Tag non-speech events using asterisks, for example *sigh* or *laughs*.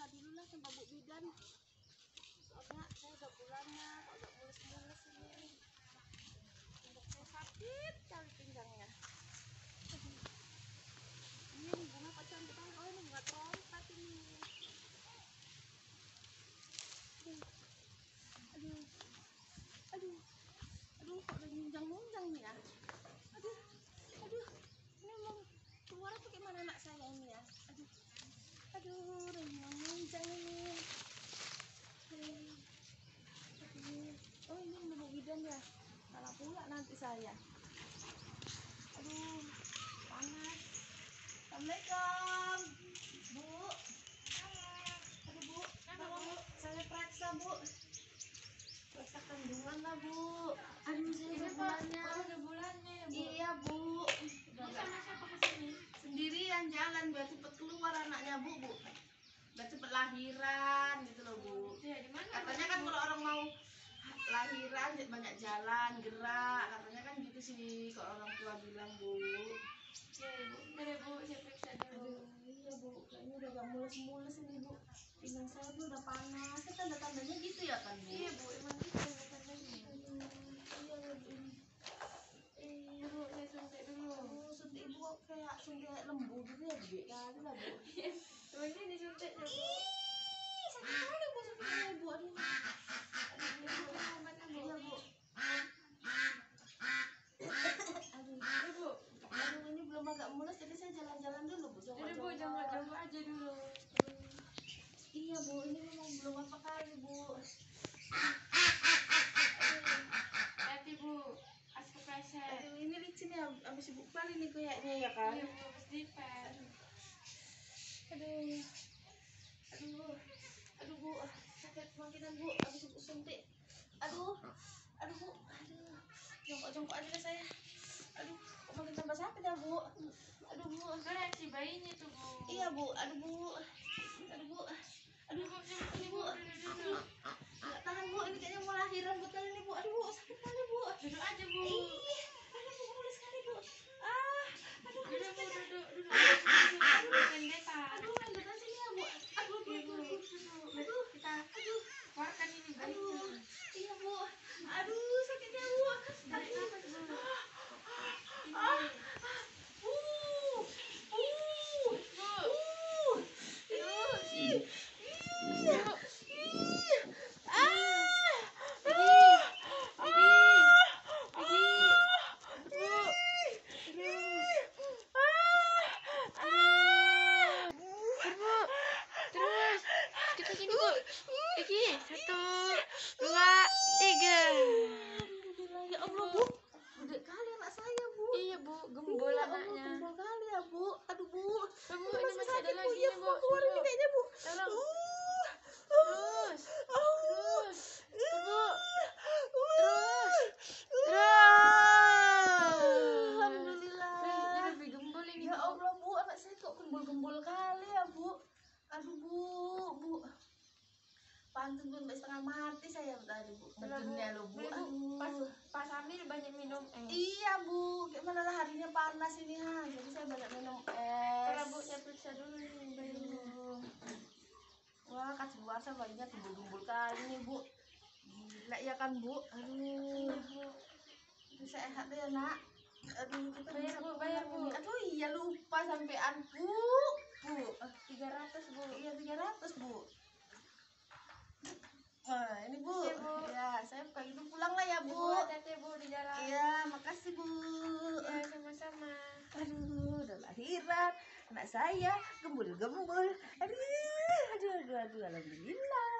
periksa dulu lah sama bu bidan. Soalnya saya udah bulannya kok udah mulus-mulus ini. Untuk saya sakit kali pinggangnya. Ini bunga cantik banget oh ini bunga trompet ini. Aduh. Aduh. Aduh kok udah nyunjang-nyunjang nih ya? Aduh. Aduh. Ini mau keluar apa gimana anak saya ini ya? Aduh aduh udah nyunjang ini oh ini mau bidan ya? Salah pula nanti saya. Aduh panas. Assalamualaikum. Bu. Aduh bu. Kenapa bu saya periksa bu. Periksa kandungan lah bu. Aduh saya udah bulannya udah bulannya. ya, Bu. iya bu udah Ini nggak- sama siapa ke sini? sendirian jalan biar cepet anaknya bu bu cepet lahiran gitu loh bu Ya, di mana? katanya kan kalau orang mau lahiran banyak jalan gerak katanya kan gitu sih kalau orang tua bilang bu Ya, Ibu. Bentar ya, Bu. Saya periksa dulu. aduh iya bu kayaknya udah gak mulus-mulus ini bu pinggang saya tuh udah panas kan tanda-tandanya gitu ya kan bu kok kayak lembu gitu ya lah bu. *laughs* Tuh, ini disuntiknya, Bu. Ih, sakit bu suntiknya bu aduh Ini, Bu. Obatnya, Bu. iya bu aduh Ini, Bu. aduh ini belum agak mulus jadi saya jalan-jalan dulu bu Jadi, Bu. jongkok-jongkok. Jongkok-jongkok aja dulu. Iya bu, ini memang belum apa kali bu. Hati, Bu. Kasih kepleset. Aduh ini licin ya, abis ibu kali nih kayaknya ya kan. Iya, Bu. Habis dipet. Aduh, aduh, aduh bu, sakit kemungkinan bu, abis ibu suntik. Aduh, aduh bu, aduh, jongkok-jongkok aja saya. Aduh, kok makin tambah sakit ya bu. Aduh bu, Itu reaksi bayinya tuh, Bu. iya bu, aduh bu, aduh bu, Aduh, Bu. Sini, sini, Bu. Duduk, duduk. nggak tahan bu, ini kayaknya mau lahiran buat kali ini bu. Aduh bu, sakit kali bu. Duduk aja, Bu. Ih, aduh bu, mulus sekali bu. Ah, aduh, aduh, Duduk, Bu. sakit. Duduk, duduk. Aduh, pendekan. Aduh, lanjut aja sini ya, Bu. Aduh, aduh, Iya, Bu. aduh, aduh. Duduk. Aduh, Kita aduh, keluarkan ini bayinya. aduh. Iya, Bu. Aduh, sakitnya, Bu. Tarik Aduh. nafas dulu. Ah. Uh. Uh. Uh. Ih. Ih. Ih. Ah. Ah. Ah. Terus kita gini bu. Iki satu, dua, tiga. Alhamdulillah, ya Allah, Bu. Gede kali anak saya, Bu. Iya bu, gembul Iya, Allah, anaknya. Gembul kali ya, Bu. Aduh, Bu. Bu, Ini ini masih ada sakit, Bu. lagi Iya, nih, Bu. Bu. Keluar ini Bu. kayaknya, Bu. Tolong. Uh. Terus, Uh. terus, bu, Terus. terus. Alhamdulillah. Ini lebih gembul ini. Ya Bu. Allah, Bu. Anak saya kok gembul-gembul kali ya, Bu. Aduh, Bu. Bu. Bu, sampai setengah mati saya tadi, Bu. Bedennya lo, Bu. Pas, Aduh. pas hamil banyak minum es. Iya, Bu. Gimana lah harinya panas ini, ha. Jadi saya banyak minum es. Kalau bu, saya periksa dulu nih. Aduh. Wah, kasih luasa bayinya gembul-gembul kali nih, Bu. Gila ya kan, Bu? Aduh. Iya bu. Sehat ya, Nak. Aduh, kita Bayar, Bu, bayar, Bu. Aduh, iya lupa sampean, Bu. Bu. Tiga ratus bu. Iya, 300, Bu. Nah, ini, Bu. Iya, Bu. Ya, saya pagi itu pulang lah ya, Bu, hati-hati bu di jalan. Iya, makasih, Bu. Ya, sama-sama. Aduh, udah lahiran. Anak saya gembul-gembul. Aduh, aduh, aduh, aduh, alhamdulillah.